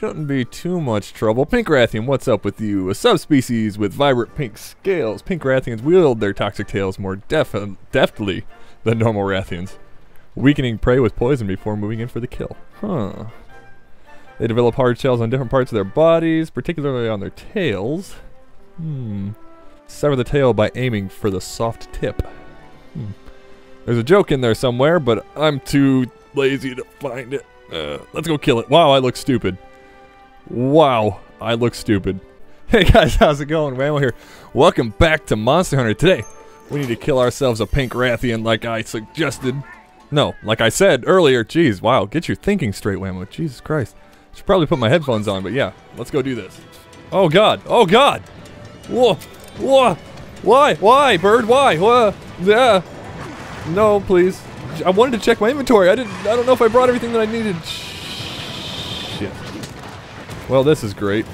shouldn't be too much trouble. Pink Rathian, what's up with you? A subspecies with vibrant pink scales. Pink Rathians wield their toxic tails more def deftly than normal Rathians, weakening prey with poison before moving in for the kill. Huh. They develop hard shells on different parts of their bodies, particularly on their tails. Hmm. Sever the tail by aiming for the soft tip. Hmm. There's a joke in there somewhere, but I'm too lazy to find it. Uh, let's go kill it. Wow, I look stupid. Wow, I look stupid. Hey guys, how's it going? Whamo here. Welcome back to Monster Hunter. Today, we need to kill ourselves a pink Rathian like I suggested. No, like I said earlier. Jeez, wow, get your thinking straight, Whamo. Jesus Christ. Should probably put my headphones on, but yeah, let's go do this. Oh god, oh god! Whoa, whoa! Why, why, bird, why? Whoa, yeah. No, please. I wanted to check my inventory. I didn't, I don't know if I brought everything that I needed. Shit. Well, this is great.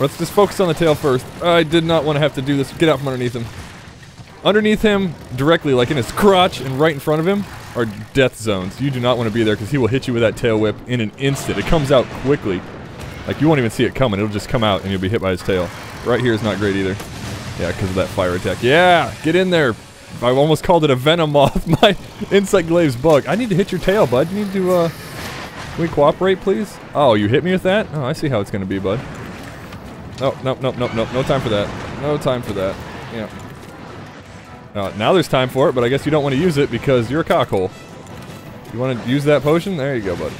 Let's just focus on the tail first. I did not want to have to do this. Get out from underneath him. Underneath him, directly, like in his crotch and right in front of him, are death zones. You do not want to be there because he will hit you with that tail whip in an instant. It comes out quickly. Like, you won't even see it coming. It'll just come out and you'll be hit by his tail. Right here is not great either. Yeah, because of that fire attack. Yeah, get in there. I almost called it a venom moth. My insect glaives bug. I need to hit your tail, bud. You need to, uh... Can we cooperate, please? Oh, you hit me with that? Oh, I see how it's to be, bud. Oh, nope, nope, nope, nope. No time for that. No time for that. Yeah. Uh, now there's time for it, but I guess you don't want to use it because you're a cockhole. You want to use that potion? There you go, bud.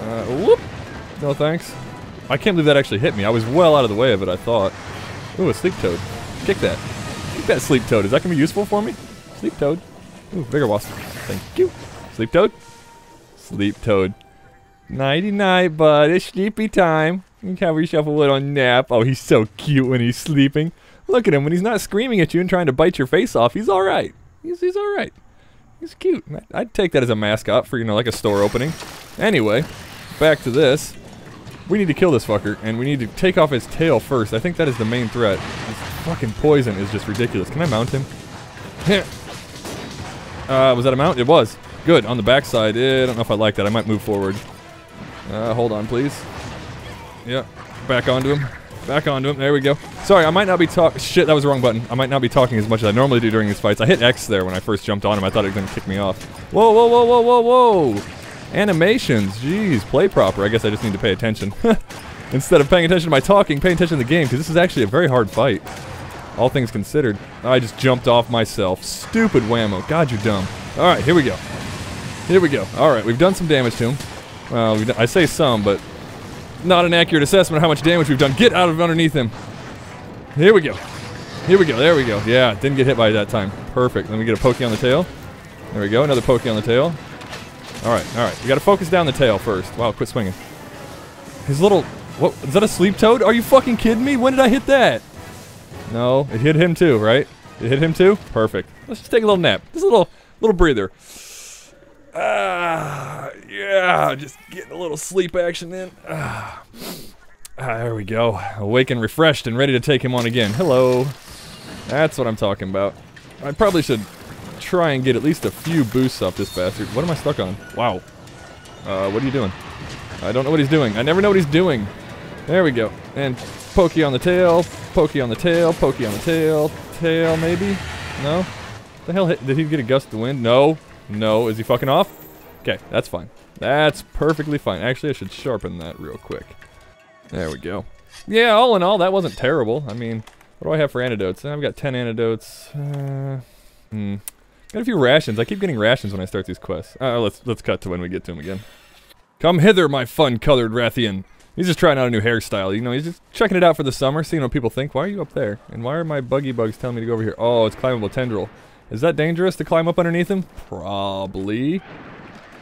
Uh, whoop! No thanks. I can't believe that actually hit me. I was well out of the way of it, I thought. Ooh, a sleep toad. Kick that. Kick that sleep toad. Is that going to be useful for me? Sleep toad. Ooh, Vigor Wasp. Thank you. Sleep toad. Sleep toad. Nighty night, bud. It's sleepy time. You can yourself a little nap. Oh, he's so cute when he's sleeping. Look at him. When he's not screaming at you and trying to bite your face off, he's alright. He's, he's alright. He's cute. I'd take that as a mascot for, you know, like a store opening. Anyway, back to this. We need to kill this fucker, and we need to take off his tail first. I think that is the main threat. This fucking poison is just ridiculous. Can I mount him? uh, was that a mount? It was. Good. On the backside. Eh, I don't know if I like that. I might move forward. Uh, hold on, please. Yeah. Back onto him. Back onto him. There we go. Sorry, I might not be talking. Shit, that was the wrong button. I might not be talking as much as I normally do during these fights. I hit X there when I first jumped on him. I thought it was going to kick me off. Whoa, whoa, whoa, whoa, whoa, whoa. Animations. Jeez, play proper. I guess I just need to pay attention. Instead of paying attention to my talking, pay attention to the game, because this is actually a very hard fight. All things considered. I just jumped off myself. Stupid whamo. God, you're dumb. Alright, here we go. Here we go. Alright, we've done some damage to him. Well, I say some, but not an accurate assessment of how much damage we've done. Get out of underneath him. Here we go. Here we go. There we go. Yeah, didn't get hit by that time. Perfect. Let me get a pokey on the tail. There we go. Another pokey on the tail. All right. All right. We got to focus down the tail first. Wow, quit swinging. His little... What? Is that a sleep toad? Are you fucking kidding me? When did I hit that? No. It hit him too, right? It hit him too? Perfect. Let's just take a little nap. Just a little, little breather. Ah, yeah, just getting a little sleep action in. Ah. ah, there we go. Awake and refreshed and ready to take him on again. Hello. That's what I'm talking about. I probably should try and get at least a few boosts off this bastard. What am I stuck on? Wow. Uh, what are you doing? I don't know what he's doing. I never know what he's doing. There we go. And pokey on the tail, pokey on the tail, pokey on the tail, tail maybe? No? The hell hit, did he get a gust of wind? No. No, is he fucking off? Okay, that's fine. That's perfectly fine. Actually, I should sharpen that real quick. There we go. Yeah, all in all, that wasn't terrible. I mean, what do I have for antidotes? I've got 10 antidotes. Uh, hmm. Got a few rations. I keep getting rations when I start these quests. Uh, let's let's cut to when we get to them again. Come hither, my fun-colored Rathian. He's just trying out a new hairstyle. You know, he's just checking it out for the summer, seeing what people think. Why are you up there? And why are my buggy bugs telling me to go over here? Oh, it's climbable tendril. Is that dangerous to climb up underneath him? Probably.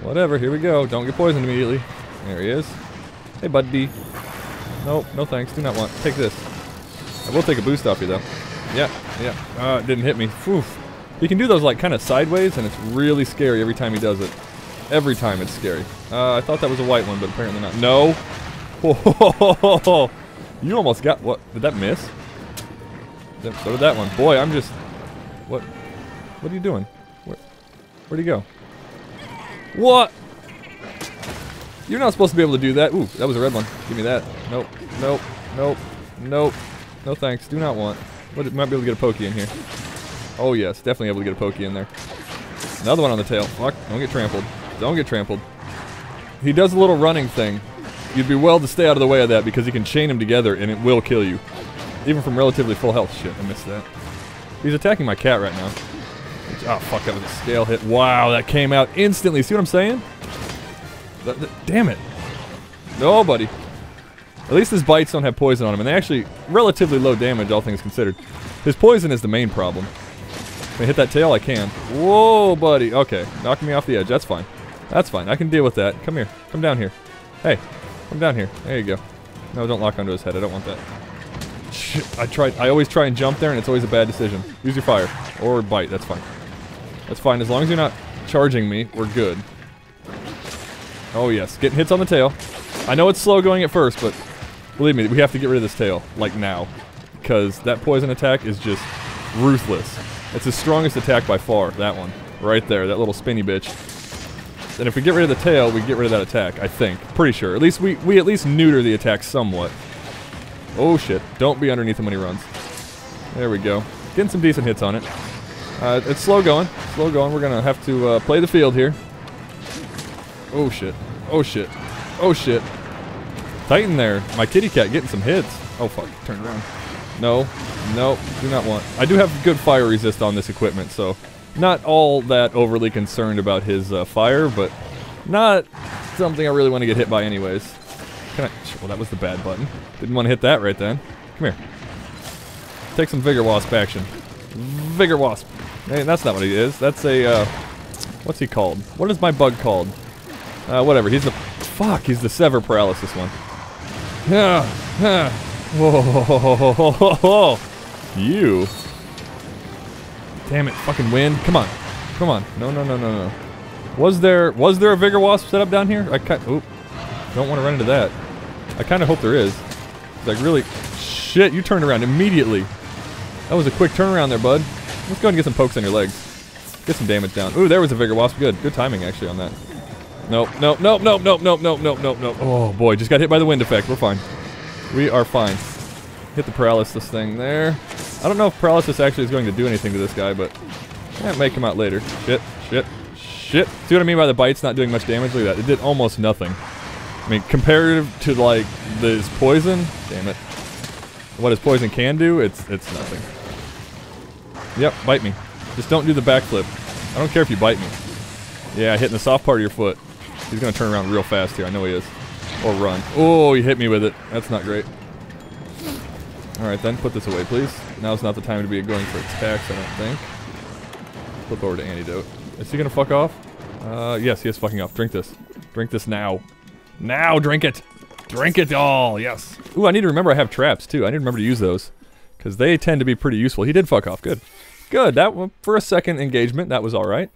Whatever, here we go. Don't get poisoned immediately. There he is. Hey, buddy. Nope, no thanks. Do not want. Take this. I will take a boost off you, though. Yeah, yeah. Uh, it didn't hit me. Oof. He can do those, like, kind of sideways, and it's really scary every time he does it. Every time it's scary. Uh, I thought that was a white one, but apparently not. No! You almost got... What? Did that miss? So did that one. Boy, I'm just... What? What are you doing? Where, where'd he go? What? You're not supposed to be able to do that. Ooh, that was a red one. Give me that. Nope. Nope. Nope. Nope. No thanks. Do not want. What, might be able to get a pokey in here. Oh yes, definitely able to get a pokey in there. Another one on the tail. Fuck. Don't get trampled. Don't get trampled. He does a little running thing. You'd be well to stay out of the way of that because he can chain them together and it will kill you. Even from relatively full health. Shit, I missed that. He's attacking my cat right now. Oh, fuck, that was a scale hit. Wow, that came out instantly. See what I'm saying? Damn it. No, buddy. At least his bites don't have poison on them, and they actually relatively low damage, all things considered. His poison is the main problem. Can I hit that tail? I can. Whoa, buddy. Okay, knocking me off the edge. That's fine. That's fine. I can deal with that. Come here. Come down here. Hey, come down here. There you go. No, don't lock onto his head. I don't want that. I tried. I always try and jump there, and it's always a bad decision. Use your fire or bite. That's fine. That's fine. As long as you're not charging me, we're good. Oh yes, getting hits on the tail. I know it's slow going at first, but believe me, we have to get rid of this tail like now, because that poison attack is just ruthless. It's the strongest attack by far. That one, right there, that little spinny bitch. And if we get rid of the tail, we get rid of that attack. I think, pretty sure. At least we we at least neuter the attack somewhat. Oh shit! Don't be underneath him when he runs. There we go. Getting some decent hits on it. Uh, it's slow going. Slow going. We're gonna have to uh, play the field here. Oh shit. Oh shit. Oh shit. Titan there. My kitty cat getting some hits. Oh fuck. Turn around. No. No. Do not want. I do have good fire resist on this equipment, so not all that overly concerned about his uh, fire, but not something I really want to get hit by anyways. Can I? Well, that was the bad button. Didn't want to hit that right then. Come here. Take some Vigor Wasp action. Vigor Wasp. Hey, that's not what he is. That's a, uh, what's he called? What is my bug called? Uh, whatever. He's the, fuck, he's the Sever Paralysis one. Yeah, yeah. Whoa, you. Damn it, fucking wind. Come on. Come on. No, no, no, no, no. Was there, was there a Vigor Wasp set up down here? I kind, oop. Don't want to run into that. I kind of hope there is. Like, really, shit, you turned around immediately. That was a quick turnaround there, bud. Let's go and get some pokes on your legs. Get some damage down. Ooh, there was a Vigor Wasp. Good. Good timing, actually, on that. Nope, nope, nope, nope, nope, nope, nope, nope, nope, nope. Oh, boy, just got hit by the wind effect. We're fine. We are fine. Hit the paralysis thing there. I don't know if paralysis actually is going to do anything to this guy, but that may come out later. Shit, shit, shit. See what I mean by the bites not doing much damage? Look at that. It did almost nothing. I mean, comparative to, like, this poison, damn it. What his poison can do, it's it's nothing. Yep, bite me. Just don't do the backflip. I don't care if you bite me. Yeah, hitting the soft part of your foot. He's gonna turn around real fast here. I know he is. Or run. Oh, he hit me with it. That's not great. Alright then, put this away, please. Now's not the time to be going for attacks, I don't think. Flip over to antidote. Is he gonna fuck off? Uh, yes, he is fucking off. Drink this. Drink this now. Now, drink it! Drink it all, yes. Ooh, I need to remember I have traps, too. I need to remember to use those. Because they tend to be pretty useful. He did fuck off. Good. Good. That For a second engagement, that was alright.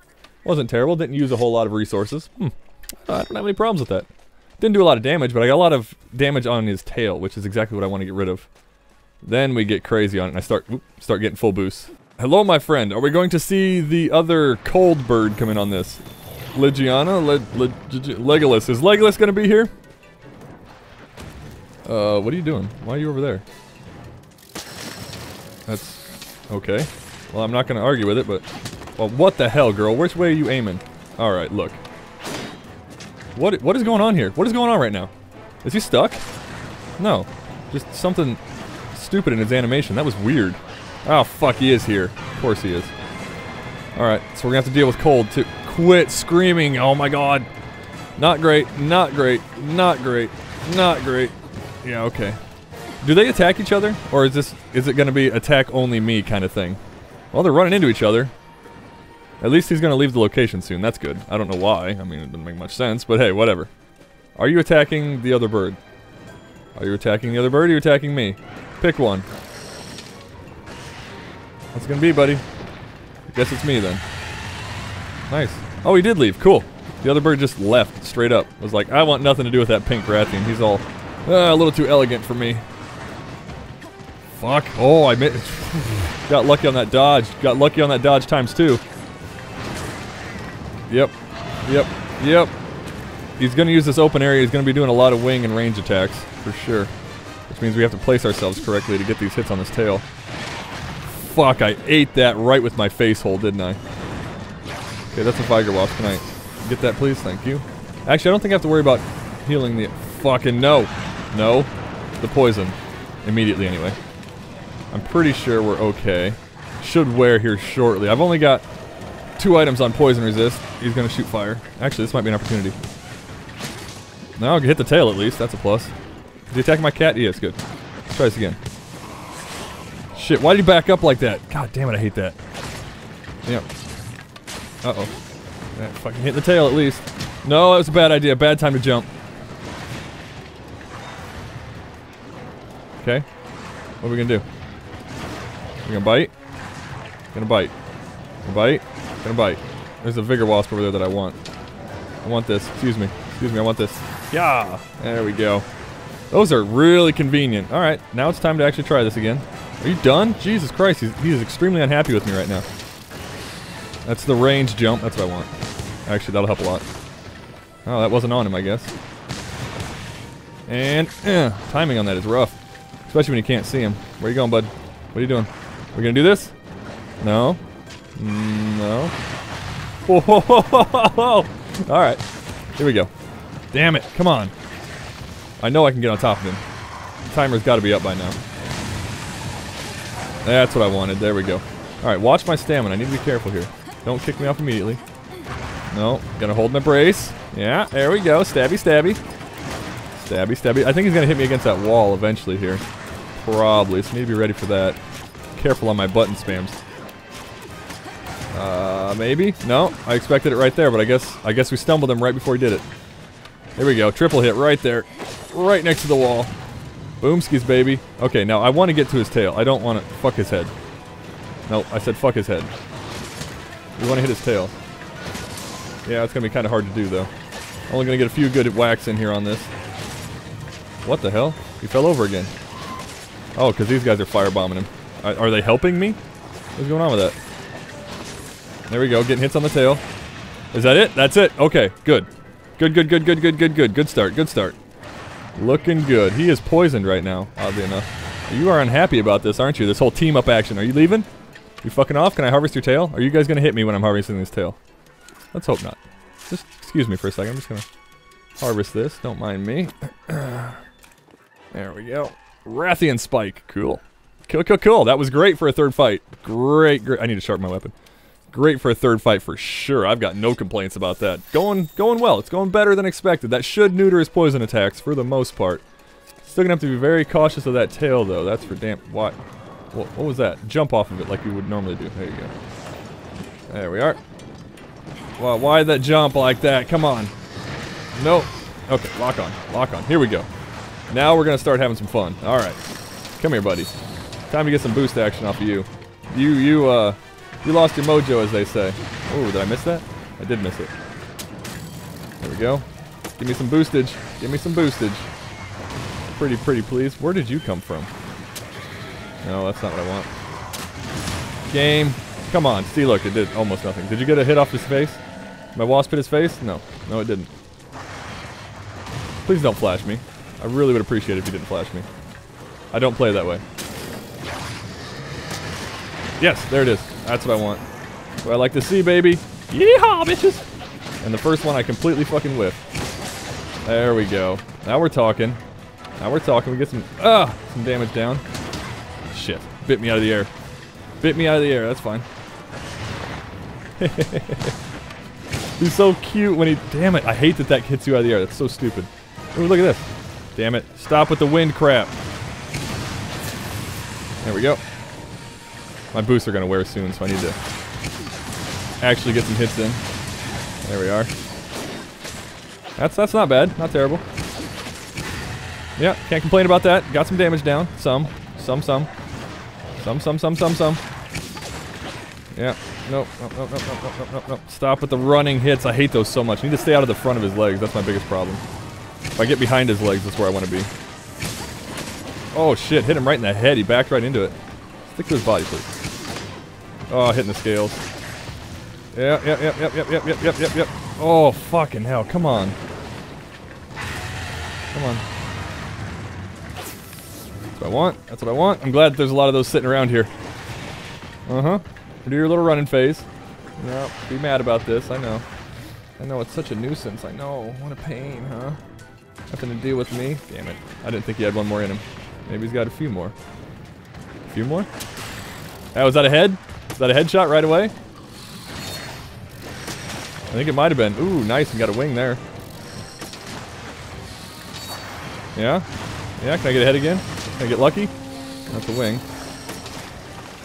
Wasn't terrible. Didn't use a whole lot of resources. Hmm. I don't have any problems with that. Didn't do a lot of damage, but I got a lot of damage on his tail, which is exactly what I want to get rid of. Then we get crazy on it, and I start whoop, start getting full boost. Hello, my friend. Are we going to see the other cold bird come in on this? Legiana? Le Le Legolas. Is Legolas going to be here? Uh, what are you doing? Why are you over there? That's... okay. Well, I'm not going to argue with it, but... Well, what the hell, girl? Which way are you aiming? Alright, look. What What is going on here? What is going on right now? Is he stuck? No. Just something stupid in his animation. That was weird. Oh, fuck, he is here. Of course he is. Alright, so we're gonna have to deal with cold, too. Quit screaming! Oh my god! Not great, not great, not great, not great. Yeah, okay. Do they attack each other? Or is this, is it gonna be attack only me kind of thing? Well, they're running into each other. At least he's gonna leave the location soon, that's good. I don't know why, I mean, it doesn't make much sense, but hey, whatever. Are you attacking the other bird? Are you attacking the other bird or are you attacking me? Pick one. What's it gonna be, buddy? I guess it's me then. Nice. Oh, he did leave. Cool. The other bird just left straight up. Was like, I want nothing to do with that pink Rathian. He's all uh, a little too elegant for me. Fuck. Oh, I got lucky on that dodge. Got lucky on that dodge times two. Yep. Yep. Yep. He's going to use this open area. He's going to be doing a lot of wing and range attacks, for sure. Which means we have to place ourselves correctly to get these hits on this tail. Fuck, I ate that right with my face hole, didn't I? Okay, that's a Vigor Wasp. Can I get that, please? Thank you. Actually, I don't think I have to worry about healing the... Fucking no. No. The poison. Immediately, anyway. I'm pretty sure we're okay. Should wear here shortly. I've only got two items on poison resist. He's going to shoot fire. Actually, this might be an opportunity. No, I'll hit the tail at least. That's a plus. Did he attack my cat? Yes, good. Let's try this again. Shit, why did he back up like that? God damn it, I hate that. Yep. Uh-oh. Yeah, fucking hit the tail at least. No, that was a bad idea. Bad time to jump. Okay. What are we gonna do? We gonna bite? Gonna bite. Gonna bite. Gonna bite. There's a Vigor Wasp over there that I want. I want this. Excuse me. Excuse me, I want this. Yeah! There we go. Those are really convenient. Alright, now it's time to actually try this again. Are you done? Jesus Christ, he's, he is extremely unhappy with me right now. That's the range jump. That's what I want. Actually, that'll help a lot. Oh, that wasn't on him, I guess. And, eh, timing on that is rough. Especially when you can't see him. Where you going, bud? What are you doing? We gonna do this? No. Mm, no. Whoa, Alright. Here we go. Damn it. Come on. I know I can get on top of him. The timer's got to be up by now. That's what I wanted. There we go. Alright, watch my stamina. I need to be careful here. Don't kick me off immediately. No, gonna hold my brace. Yeah, there we go. Stabby, stabby. Stabby, stabby. I think he's gonna hit me against that wall eventually here. Probably, so I need to be ready for that. Careful on my button spams. Uh, maybe? No, I expected it right there, but I guess I guess we stumbled him right before he did it. There we go, triple hit right there. Right next to the wall. Boomskis, baby. Okay, now I want to get to his tail. I don't want to... Fuck his head. No, I said fuck his head. We want to hit his tail. Yeah, it's going to be kind of hard to do, though. Only going to get a few good whacks in here on this. What the hell? He fell over again. Oh, because these guys are firebombing him. Are, are they helping me? What's going on with that? There we go, getting hits on the tail. Is that it? That's it. Okay, good. Good, good, good, good, good, good, good. Good start, good start. Looking good. He is poisoned right now, oddly enough. You are unhappy about this, aren't you? This whole team up action. Are you leaving? You fucking off? Can I harvest your tail? Are you guys gonna hit me when I'm harvesting this tail? Let's hope not. Just excuse me for a second. I'm just gonna harvest this. Don't mind me. there we go. Rathian Spike. Cool. Cool, cool, cool. That was great for a third fight. Great, great. I need to sharpen my weapon. Great for a third fight for sure. I've got no complaints about that. Going going well. It's going better than expected. That should neuter his poison attacks for the most part. Still gonna have to be very cautious of that tail though. That's for damn what? What, was that? Jump off of it like you would normally do. There you go. There we are. Why that jump like that? Come on. Nope. Okay, lock on. Lock on. Here we go. Now we're gonna start having some fun. Alright. Come here, buddy. Time to get some boost action off of you. You, you, uh, you lost your mojo, as they say. Oh, did I miss that? I did miss it. There we go. Give me some boostage. Give me some boostage. Pretty, pretty, please. Where did you come from? No, that's not what I want. Game. Come on. See, look, it did almost nothing. Did you get a hit off his face? My wasp hit his face? No. No, it didn't. Please don't flash me. I really would appreciate it if you didn't flash me. I don't play that way. Yes, there it is. That's what I want. What I like to see, baby. Yeehaw, bitches! And the first one I completely fucking whiff. There we go. Now we're talking. Now we're talking. We get some, ah, some damage down. Shit. Bit me out of the air. Bit me out of the air. That's fine. He's so cute when he, damn it. I hate that that hits you out of the air. That's so stupid. Ooh, look at this. Damn it. Stop with the wind crap. There we go. My boots are going to wear soon, so I need to actually get some hits in. There we are. That's that's not bad. Not terrible. Yeah, can't complain about that. Got some damage down. Some. Some, some. Some, some, some, some, some. Yeah. Nope. Nope, nope, nope, nope, nope, nope, nope. Stop with the running hits. I hate those so much. I need to stay out of the front of his legs. That's my biggest problem. If I get behind his legs, that's where I want to be. Oh, shit. Hit him right in the head. He backed right into it. Stick to his body, please. Oh, hitting the scales. Yep, yep, yep, yep, yep, yep, yep, yep, yep, yep. Oh, fucking hell. Come on. Come on. That's what I want. That's what I want. I'm glad there's a lot of those sitting around here. Uh-huh. Do your little running phase. Yep. Be mad about this. I know. I know it's such a nuisance. I know. What a pain, huh? Nothing to deal with me. Damn it. I didn't think he had one more in him. Maybe he's got a few more. A few more? Oh, was that a head? Is that a headshot right away? I think it might have been. Ooh, nice. And got a wing there. Yeah? Yeah, can I get a head again? Can I get lucky? That's a wing.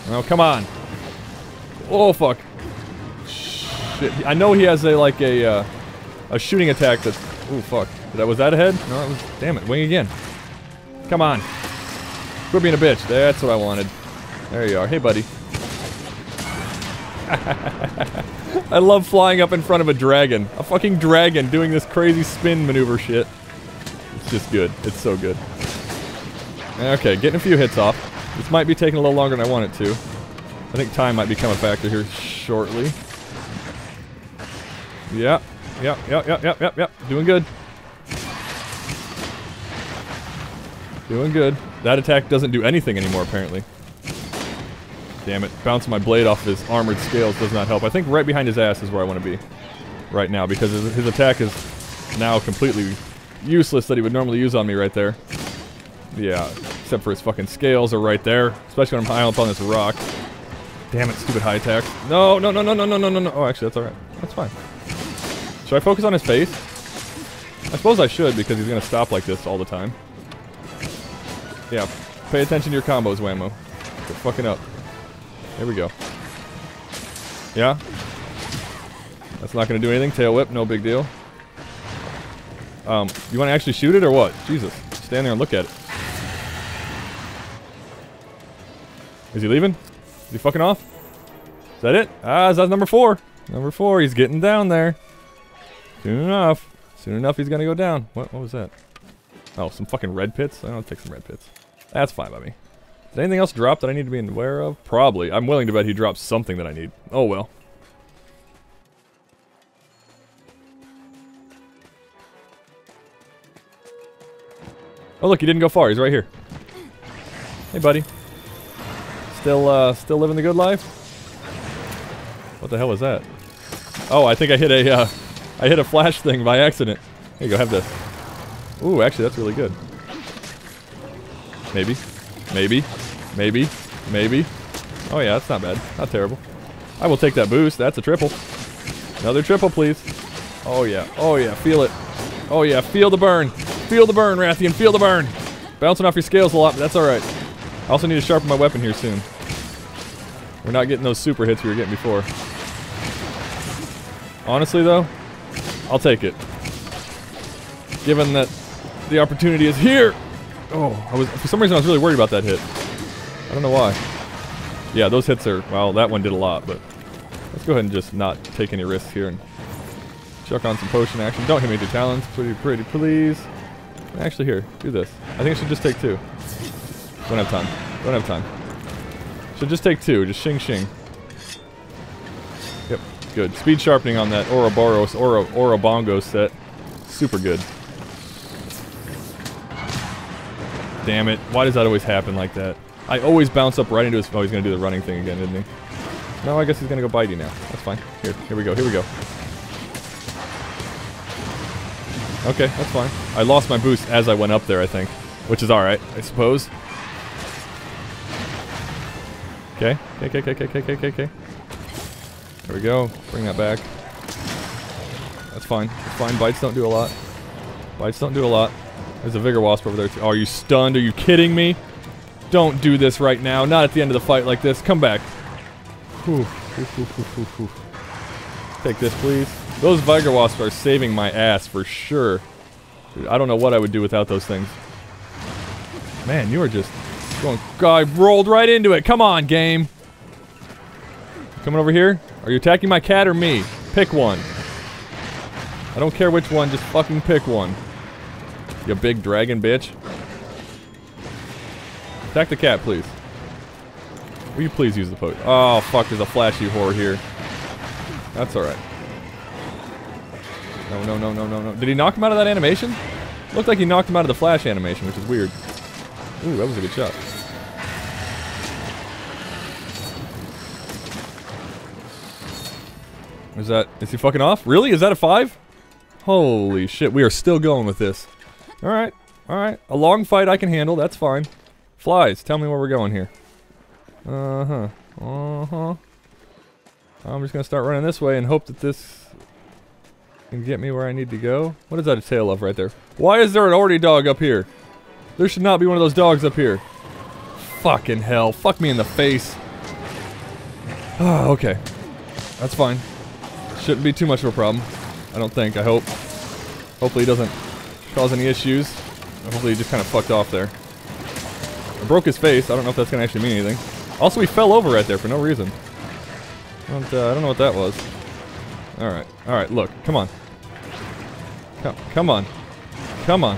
Oh, come on. Oh, fuck. Shit. I know he has a, like, a, uh, a shooting attack that's... Ooh, fuck. That, was that a head? No, it was... Damn it. Wing again. Come on. Quit being a bitch. That's what I wanted. There you are. Hey, buddy. I love flying up in front of a dragon. A fucking dragon doing this crazy spin maneuver shit. It's just good. It's so good. Okay, getting a few hits off. This might be taking a little longer than I want it to. I think time might become a factor here shortly. Yeah. Yep, yep, yep, yep, yep, yep. Doing good. Doing good. That attack doesn't do anything anymore, apparently. Damn it. Bouncing my blade off his armored scales does not help. I think right behind his ass is where I want to be. Right now, because his, his attack is now completely useless that he would normally use on me right there. Yeah, except for his fucking scales are right there. Especially when I'm high up on this rock. Damn it, stupid high attack. No, no, no, no, no, no, no, no, no. Oh, actually, that's alright. That's fine. Should I focus on his face? I suppose I should, because he's going to stop like this all the time. Yeah, pay attention to your combos, Whamo. Quit fucking up. There we go. Yeah? That's not going to do anything. Tail whip, no big deal. Um, you want to actually shoot it or what? Jesus. Stand there and look at it. Is he leaving? Is he fucking off? Is that it? Ah, that's number four. Number four, he's getting down there. Soon enough. Soon enough, he's gonna go down. What, what was that? Oh, some fucking red pits? I'll take some red pits. That's fine by me. Did anything else drop that I need to be aware of? Probably. I'm willing to bet he dropped something that I need. Oh well. Oh look, he didn't go far. He's right here. Hey, buddy. Still, uh, still living the good life? What the hell was that? Oh, I think I hit a, uh, I hit a flash thing by accident. Here you go, have this. Ooh, actually, that's really good. Maybe. Maybe. Maybe. Maybe. Oh yeah, that's not bad. Not terrible. I will take that boost. That's a triple. Another triple, please. Oh yeah. Oh yeah. Feel it. Oh yeah. Feel the burn. Feel the burn, Rathian. Feel the burn. Bouncing off your scales a lot, but that's alright. I also need to sharpen my weapon here soon. We're not getting those super hits we were getting before. Honestly, though, I'll take it. Given that the opportunity is here. Oh, I was for some reason I was really worried about that hit. I don't know why. Yeah, those hits are, well, that one did a lot, but let's go ahead and just not take any risks here and chuck on some potion action. Don't hit me with your talons, pretty, pretty, please. Actually, here, do this. I think I should just take two. Don't have time. Don't have time. Should just take two, just shing shing. Yep, good. Speed sharpening on that Ouroboros, Oro, Orobongo set. Super good. Damn it. Why does that always happen like that? I always bounce up right into his... Oh, he's going to do the running thing again, isn't he? No, I guess he's going to go bite you now. That's fine. Here, here we go, here we go. Okay, that's fine. I lost my boost as I went up there, I think. Which is alright, I suppose. Okay, okay, okay, okay, okay, okay, okay, okay. There we go. Bring that back. That's fine. It's fine. Bites don't do a lot. Bites don't do a lot. There's a Vigor Wasp over there too. Are you stunned? Are you kidding me? Don't do this right now. Not at the end of the fight like this. Come back. Take this, please. Those Vigor Wasps are saving my ass for sure. Dude, I don't know what I would do without those things. Man, you are just going... God, rolled right into it. Come on, game. Coming over here? Are you attacking my cat or me? Pick one. I don't care which one, just fucking pick one. You big dragon bitch. Attack the cat, please. Will you please use the potion? Oh, fuck, there's a flashy whore here. That's alright. No, no, no, no, no, no. Did he knock him out of that animation? Looked like he knocked him out of the flash animation, which is weird. Ooh, that was a good shot. Is that, is he fucking off? Really? Is that a five? Holy shit, we are still going with this. Alright, alright. A long fight I can handle, that's fine. Flies, tell me where we're going here. Uh-huh, uh-huh. I'm just gonna start running this way and hope that this can get me where I need to go. What is that a tail of right there? Why is there an already dog up here? There should not be one of those dogs up here. Fucking hell. Fuck me in the face. Oh, okay. That's fine. Shouldn't be too much of a problem. I don't think. I hope. Hopefully he doesn't cause any issues. Hopefully he just kind of fucked off there. I broke his face. I don't know if that's going to actually mean anything. Also, he fell over right there for no reason. I don't, uh, I don't know what that was. Alright. Alright, look. Come on. Come, come on. Come on.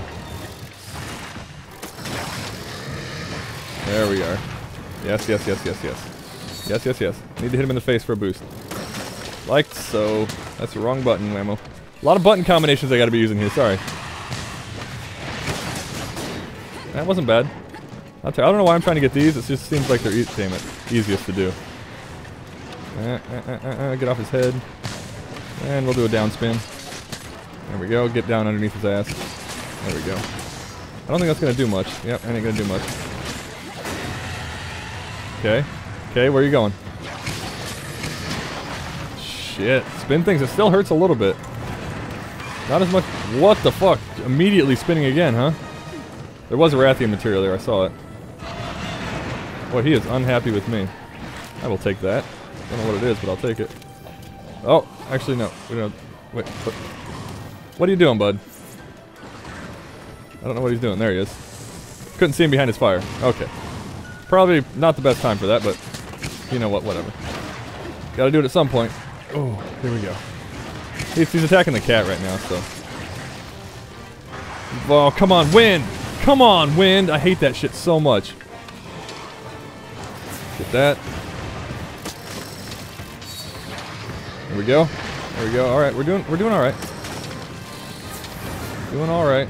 There we are. Yes, yes, yes, yes, yes. Yes, yes, yes. Need to hit him in the face for a boost. Like so. That's the wrong button, Whamo. A lot of button combinations I gotta be using here, sorry. That wasn't bad. I don't know why I'm trying to get these, it just seems like they're, e damn it, easiest to do. Uh, uh, uh, get off his head. And we'll do a down spin. There we go, get down underneath his ass. There we go. I don't think that's gonna do much. Yep, ain't gonna do much. Okay. Okay, where are you going? Shit. Spin things, it still hurts a little bit. Not as much. What the fuck? Immediately spinning again, huh? There was a Rathian material there, I saw it. Boy, he is unhappy with me. I will take that. Don't know what it is, but I'll take it. Oh, actually no. We don't. Wait. What, what are you doing, bud? I don't know what he's doing. There he is. Couldn't see him behind his fire. Okay. Probably not the best time for that, but you know what? Whatever. Got to do it at some point. Oh, here we go. He's, he's attacking the cat right now, so. Oh, come on, wind! Come on, wind! I hate that shit so much. Get that. There we go. There we go. All right, we're doing we're doing all right. Doing all right.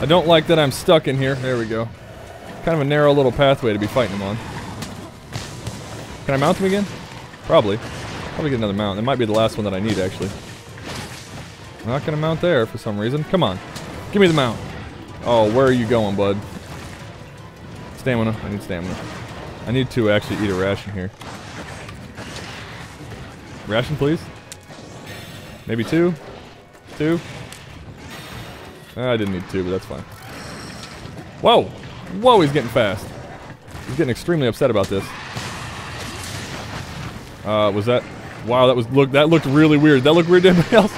I don't like that I'm stuck in here. There we go. Kind of a narrow little pathway to be fighting him on. Can I mount him again? Probably. Probably get another mount. It might be the last one that I need, actually. I'm not gonna mount there for some reason. Come on. Give me the mount. Oh, where are you going, bud? Stamina. I need stamina. I need to actually eat a ration here. Ration, please? Maybe two? Two? Uh, I didn't need two, but that's fine. Whoa! Whoa, he's getting fast. He's getting extremely upset about this. Uh, was that... Wow, that was look. That looked really weird. That looked weird to anybody else.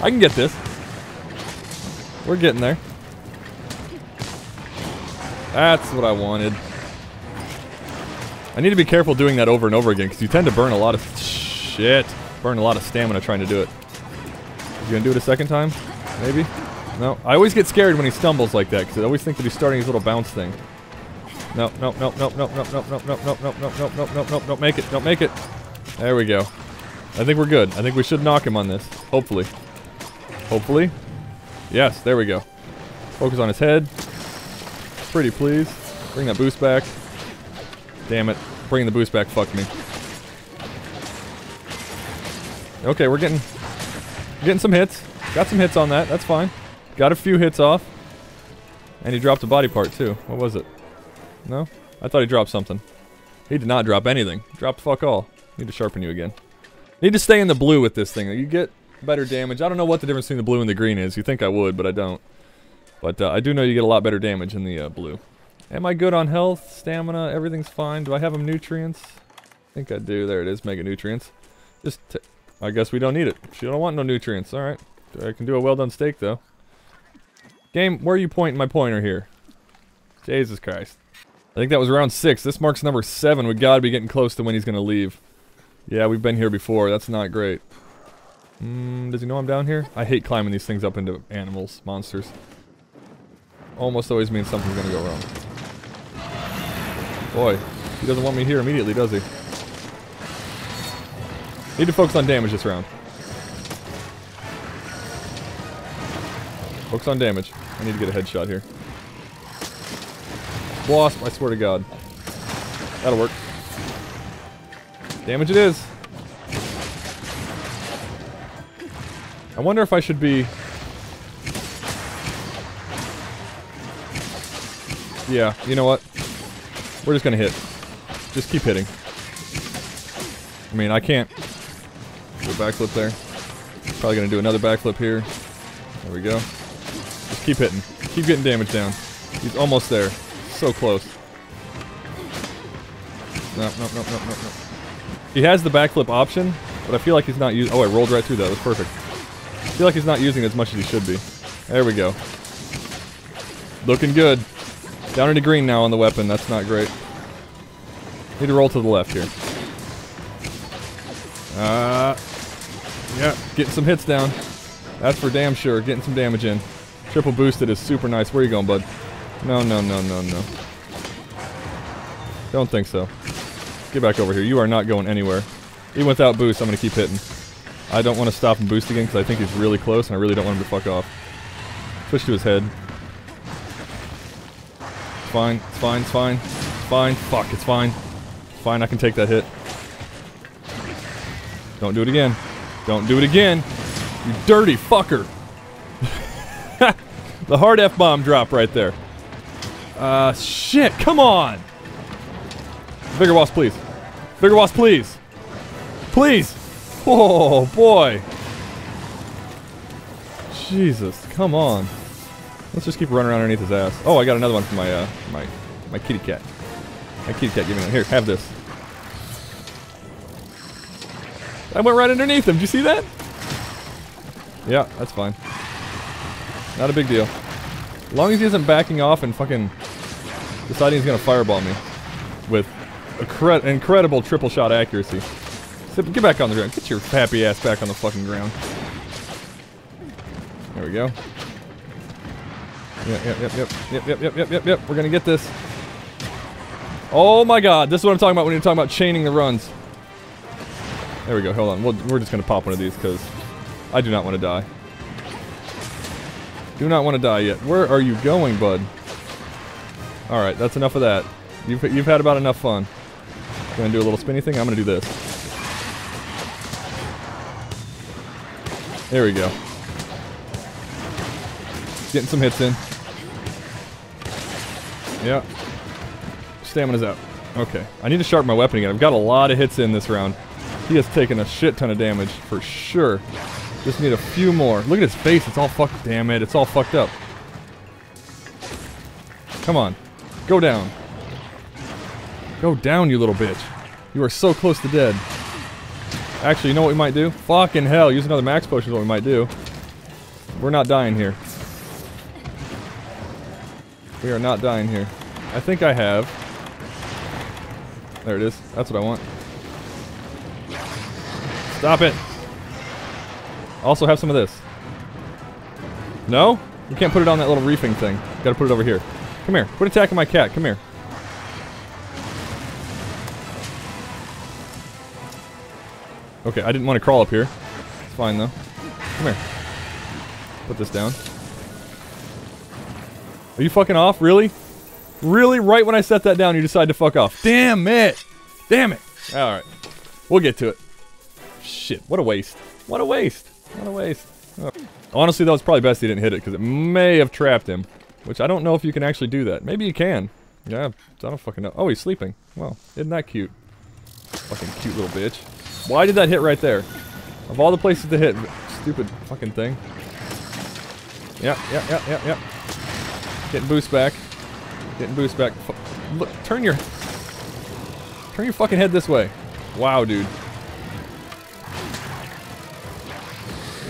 I can get this. We're getting there. That's what I wanted. I need to be careful doing that over and over again because you tend to burn a lot of shit. Burn a lot of stamina trying to do it. You gonna do it a second time? Maybe? No. I always get scared when he stumbles like that because I always think that he's starting his little bounce thing. No, no, no, no, no, no, no, no, no, no, no, no, no, no, no, no, don't make it, don't make it. There we go. I think we're good. I think we should knock him on this. Hopefully. Hopefully. Yes, there we go. Focus on his head. Pretty please. Bring that boost back. Damn it. Bringing the boost back fucked me. Okay, we're getting getting some hits. Got some hits on that. That's fine. Got a few hits off. And he dropped a body part too. What was it? No? I thought he dropped something. He did not drop anything. Dropped fuck all. Need to sharpen you again. Need to stay in the blue with this thing. You get better damage. I don't know what the difference between the blue and the green is. You think I would, but I don't. But uh, I do know you get a lot better damage in the uh, blue. Am I good on health, stamina, everything's fine? Do I have them nutrients? I think I do. There it is, mega nutrients. Just, I guess we don't need it. She don't want no nutrients. All right. I can do a well done steak though. Game, where are you pointing my pointer here? Jesus Christ. I think that was round six. This marks number seven. We gotta be getting close to when he's gonna leave. Yeah, we've been here before. That's not great. Mm, does he know I'm down here? I hate climbing these things up into animals, monsters. Almost always means something's gonna go wrong. Boy, he doesn't want me here immediately, does he? Need to focus on damage this round. Focus on damage. I need to get a headshot here. Wasp, I swear to God. That'll work. Damage it is. I wonder if I should be... Yeah, you know what? We're just gonna hit. Just keep hitting. I mean, I can't... Do a backflip there. Probably gonna do another backflip here. There we go. Just keep hitting. Keep getting damage down. He's almost there. So close. No, no, no, no, no, no. He has the backflip option, but I feel like he's not using... Oh, I rolled right through that. That's perfect. I feel like he's not using as much as he should be. There we go. Looking good. Down into green now on the weapon. That's not great. Need to roll to the left here. Uh, yeah, getting some hits down. That's for damn sure. Getting some damage in. Triple boosted is super nice. Where you going, bud? No, no, no, no, no. Don't think so. Get back over here. You are not going anywhere. Even without boost, I'm going to keep hitting. I don't want to stop and boost again because I think he's really close and I really don't want him to fuck off. Switch to his head. It's fine. It's fine. It's fine. It's fine. Fuck. It's fine. It's fine. I can take that hit. Don't do it again. Don't do it again. You dirty fucker. the hard F-bomb drop right there. Uh, shit. Come on. Vigor Wasp, please. Vigor Wasp, please. Please. Oh, boy. Jesus. Come on. Let's just keep running around underneath his ass. Oh, I got another one for my, uh, my, my kitty cat. My kitty cat, give me one. Here, have this. I went right underneath him. Did you see that? Yeah, that's fine. Not a big deal. As long as he isn't backing off and fucking deciding he's gonna fireball me with incredible triple shot accuracy. Get back on the ground. Get your happy ass back on the fucking ground. There we go. Yep, yep, yep, yep, yep, yep, yep, yep, yep, yep. We're gonna get this. Oh my god, this is what I'm talking about when you're talking about chaining the runs. There we go, hold on. We'll, we're just gonna pop one of these because I do not want to die. Do not want to die yet. Where are you going, bud? Alright, that's enough of that. You've, you've had about enough fun. Gonna do a little spinny thing? I'm gonna do this. There we go. Getting some hits in. Yeah. Stamina's out. Okay. I need to sharpen my weapon again. I've got a lot of hits in this round. He has taken a shit ton of damage, for sure. Just need a few more. Look at his face. It's all fucked. Damn it. It's all fucked up. Come on. Go down. Go down, you little bitch. You are so close to dead. Actually, you know what we might do? Fucking hell. Use another max potion is what we might do. We're not dying here. We are not dying here. I think I have. There it is. That's what I want. Stop it. Also have some of this. No? You can't put it on that little reefing thing. Gotta put it over here. Come here. Quit attacking my cat. Come here. Okay, I didn't want to crawl up here. It's fine though. Come here. Put this down. Are you fucking off? Really? Really? Right when I set that down, you decide to fuck off. Damn it! Damn it! Alright. We'll get to it. Shit, what a waste. What a waste. What a waste. Oh. Honestly, that was probably best he didn't hit it, because it may have trapped him. Which I don't know if you can actually do that. Maybe you can. Yeah, I don't fucking know. Oh, he's sleeping. Well, isn't that cute? Fucking cute little bitch. Why did that hit right there? Of all the places to hit, stupid fucking thing. Yep, yep, yep, yep, yep. Getting boost back. Getting boost back. Look, turn your... Turn your fucking head this way. Wow, dude.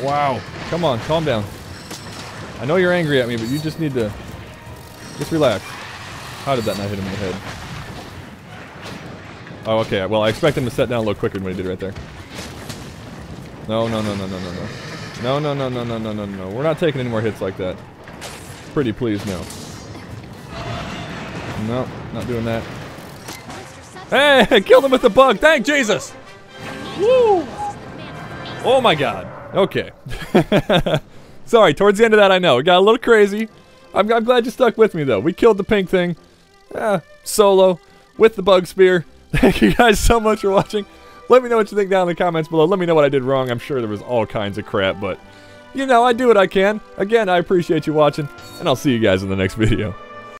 Wow. Come on, calm down. I know you're angry at me, but you just need to... Just relax. How did that not hit him in the head? Oh, okay. Well, I expect him to set down a little quicker than what he did right there. No, no, no, no, no, no, no. No, no, no, no, no, no, no, no. We're not taking any more hits like that. Pretty please, no. No, not doing that. Hey, I killed him with the bug. Thank Jesus. Woo! Oh my god. Okay. Sorry, towards the end of that, I know. It got a little crazy. I'm, I'm glad you stuck with me, though. We killed the pink thing. Eh, solo. With the bug spear. Thank you guys so much for watching. Let me know what you think down in the comments below. Let me know what I did wrong. I'm sure there was all kinds of crap, but... You know, I do what I can. Again, I appreciate you watching, and I'll see you guys in the next video.